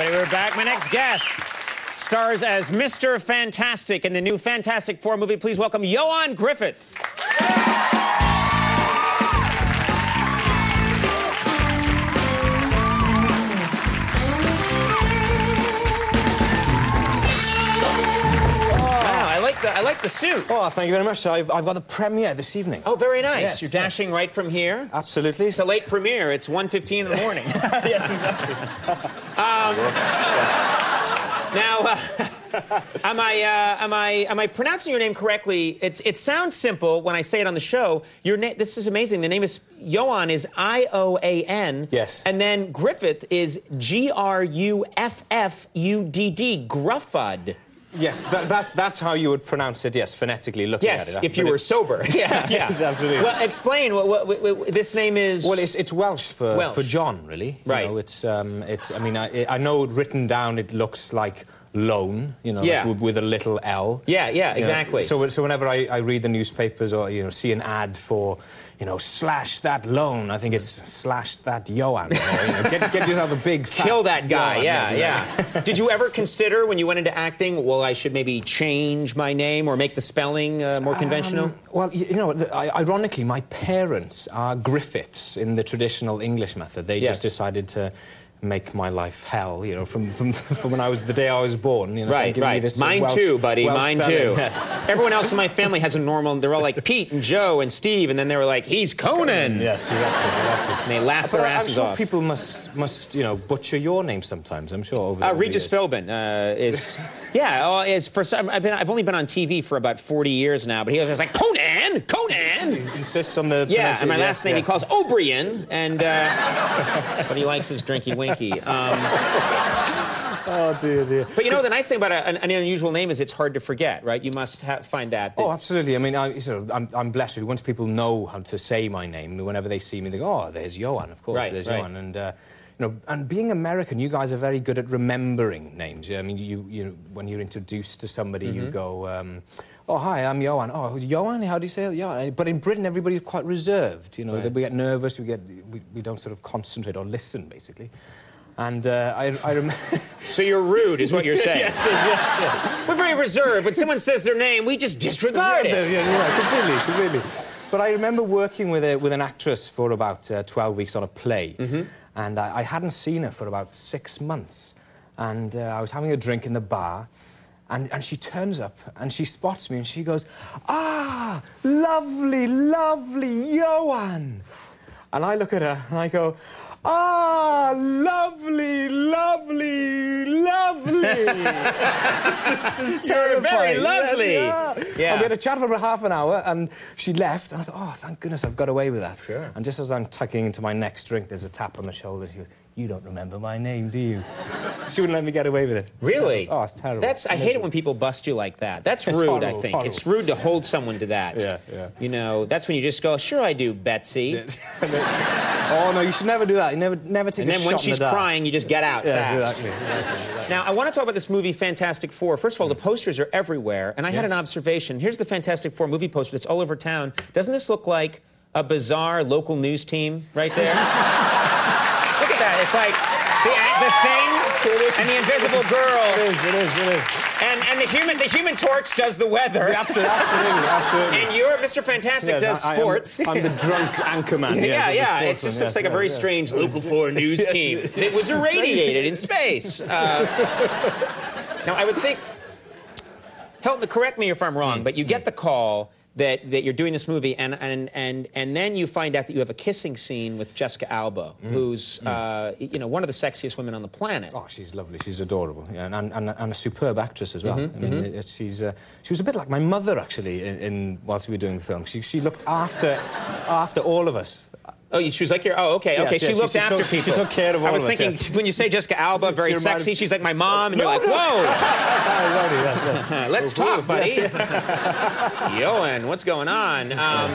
everybody. We're back. My next guest stars as Mr. Fantastic in the new Fantastic Four movie. Please welcome Ioan Gruffudd. Suit. Oh, thank you very much. So I've, I've got the premiere this evening. Oh, very nice. Yes, You're dashing right from here. Absolutely. It's a late premiere. It's 1.15 in the morning. yes, exactly. Now, uh, am I uh, am I am I pronouncing your name correctly? It's it sounds simple when I say it on the show. Your name. This is amazing. The name is Ioan is I O A N. Yes. And then Gruffudd is G R U F F U D D. Gruffudd. Yes, that, that's, that's how you would pronounce it, yes, phonetically looking Yes, at it. Yes, if you were sober. yeah, yeah. Yes, absolutely. Well, explain. What, what, what, this name is. Well, it's, it's Welsh for, Welsh. for John, really. You Right. know, it's, um, it's, I mean, I, I know written down it looks like loan, you know, Yeah. like with, a little L. Yeah, yeah, know, exactly. so, so whenever I, I read the newspapers or, you know, see an ad for, you know, slash that loan, I think it's slash that Ioan. Or, you know, get, get yourself a big fat Kill that guy. Ioan. yeah, yeah. Did you ever consider when you went into acting, well, I should maybe change my name or make the spelling uh, more conventional? Um, well, you you know, the, ironically, my parents are Griffiths in the traditional English method. They Yes. just decided to make my life hell, you know, from, from, from when I was the day I was born. You know, Right, right. this, uh, Mine Welsh- too, buddy. Welsh Mine spelling. too. Yes. Everyone else in my family has a normal. They're all like Pete and Joe and Steve, and then they were like, "He's Conan." Yes, exactly, exactly. And they laugh But their I- I'm asses sure off. people must, must, you know, butcher your name sometimes. I'm sure. Over, Uh, Regis. Philbin uh, is, yeah, uh, is for some. I've been, I've only been on TV for about forty years now, but he was like Conan, Conan. He insists on the. Yeah, and my last name he calls O'Brien, and uh, but he likes his drinky winky. Um, Oh dear, dear. but you know, the nice thing about a, an, an unusual name is it's hard to forget, right? You must ha- find that. that- Oh, absolutely. I mean, I, sort of, I'm, I'm blessed. Really. Once people know how to say my name, whenever they see me, they go, "Oh, there's Ioan." Of course, Right, there's right. Ioan. And uh, you know, and being American, you guys are very good at remembering names. I mean, you, you when you're introduced to somebody, Mm-hmm. you go. Um, Oh hi, I'm Ioan. Oh, Ioan, how do you say it? Ioan? But in Britain, everybody's quite reserved. You know, Right. we get nervous. We get we, we don't sort of concentrate or listen, basically. And uh, I, I remember. so you're rude, is what you're saying. yes, yes, yes. We're very reserved. When someone says their name, we just disregard Yeah, it. yeah, yeah, completely, completely. But I remember working with, a, with an actress for about uh, 12 weeks on a play, Mm-hmm. And I, I hadn't seen her for about six months. And uh, I was having a drink in the bar, and, and she turns up and she spots me and she goes, Ah, lovely, lovely Ioan. And I look at her and I go, Ah, lovely, lovely, lovely. it's just, just You're very lovely. yeah. Yeah. And we had a chat for about half an hour, and she left. And I thought, oh, thank goodness I've got away with that. Sure. And just as I'm tucking into my next drink, there's a tap on the shoulder. She goes, you don't remember my name, do you? she wouldn't let me get away with it. Really? Oh, it's terrible. That's I hate it when people bust you like that. That's It's rude. I think horrible. it's rude to hold someone to that. Yeah, yeah. You know, that's when you just go, "Sure, I do, Betsy." oh no, you should never do that. You never, never take And then when she's the crying, you just get out Yeah, fast. exactly. Now, I want to talk about this movie, Fantastic Four. First of all, the mm. posters are everywhere, and I had an observation. Here's the Fantastic Four movie poster. It's all over town. Doesn't this look like a bizarre local news team right there? look at that. It's like the, the thing and the invisible girl. It is, it is, it is. And, and the human the human torch does the weather. Absolutely, absolutely, absolutely. And you're Mr. Fantastic Yes, does I- I am- sports. I'm, the drunk anchorman. yes, yeah, the yeah. It just looks yes, like a very yeah. strange local four news team. It was irradiated in space. Uh, now, I would think. Help me, correct me if I'm wrong, but you get the call that, that you're doing this movie, and, and, and, and then you find out that you have a kissing scene with Jessica Alba, who's uh, you know one of the sexiest women on the planet. Oh, she's lovely. She's adorable, yeah, and, and, and, a superb actress as well. Mm-hmm, I mean, it's she's uh, she was a bit like my mother actually. In, in whilst we were doing the film, she she looked after after all of us. Oh, she was like your. Oh, okay, okay. she looked she after took- she took care of I all was of us, thinking yeah. when you say Jessica Alba, very She sexy. She's like my mom, and No, you're like, no. whoa. Let's talk, buddy. Ioan, what's going on? Um,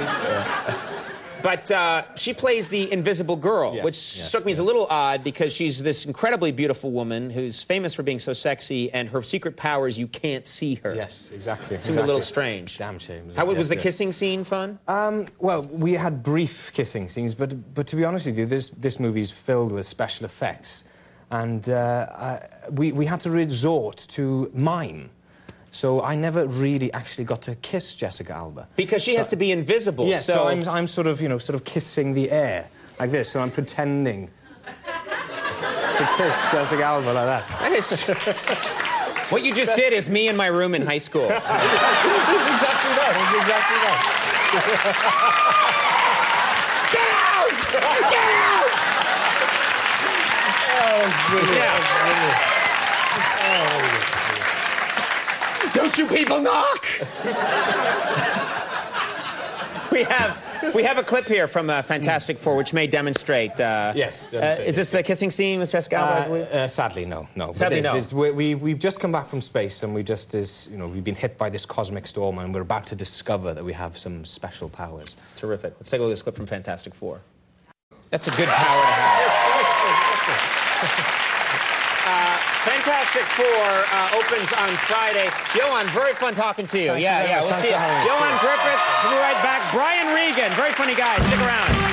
but uh, she plays the invisible girl, Yes, which yes, struck me as a little odd because she's this incredibly beautiful woman who's famous for being so sexy, and her secret power is you can't see her. Yes, exactly. Seemed a little strange. Damn shame. How was the yes. kissing scene fun? Um, well, we had brief kissing scenes, but but to be honest with you, this this movie is filled with special effects. and uh, uh, we, we had to resort to mime. So I never really actually got to kiss Jessica Alba. Because she has to be invisible. Yes, so, I'm, I'm sort of, you know, sort of kissing the air like this, so I'm pretending to kiss Jessica Alba like that. Is... what you just did is me in my room in high school. That's exactly that. That's exactly that. Get out! Get out! Oh, brilliant. Yeah. Brilliant. Oh, Don't you people knock! we have we have a clip here from uh, Fantastic Four, which may demonstrate. Uh, Yes, Uh, is this the kissing scene with Jessica Alba? Uh, uh, sadly, no, no. Sadly, it- no. this- we, we, we've just come back from space, and we just is, you know, we've been hit by this cosmic storm, and we're about to discover that we have some special powers. Terrific. Let's take a look at this clip from Fantastic Four. That's a good power to have. Uh, Fantastic Four uh, opens on Friday. Ioan, very fun talking to you. Thank yeah, very yeah, much. we'll Thanks see you. Ioan Gruffudd, we'll be right back. Brian Regan, very funny guy. Stick around.